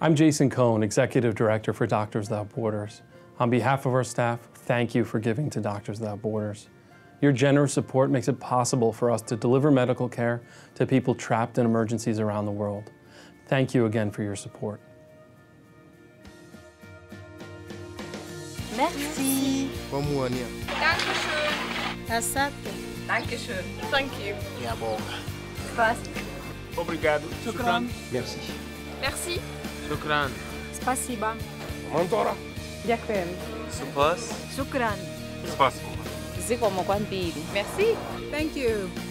I'm Jason Cone, Executive Director for Doctors Without Borders. On behalf of our staff, thank you for giving to Doctors Without Borders. Your generous support makes it possible for us to deliver medical care to people trapped in emergencies around the world. Thank you again for your support. Merci. Pomoania. Dankeschön. Asante. Dankeschön. Thank you. Jawel. Obrigado. Merci. Merci. شكرا. Спасибо. Montora. Ďakujem. Supas. Shukran. Спасибо. Zikomo kwambiri. Merci. Thank you.